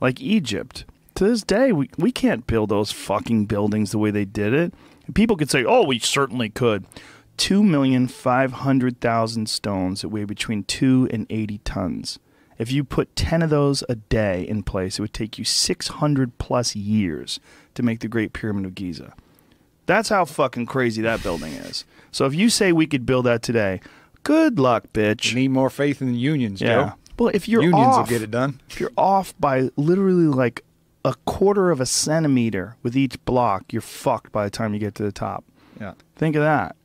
like Egypt. To this day, we, we can't build those fucking buildings the way they did it. And people could say, oh, we certainly could. 2,500,000 stones that weigh between 2 and 80 tons. If you put 10 of those a day in place, it would take you 600 plus years to make the Great Pyramid of Giza. That's how fucking crazy that building is. So if you say we could build that today, good luck, bitch. Need more faith in the unions, Yeah. Joe. Well, if you're unions off, will get it done. if you're off by literally like a quarter of a centimeter with each block, you're fucked by the time you get to the top. Yeah. Think of that.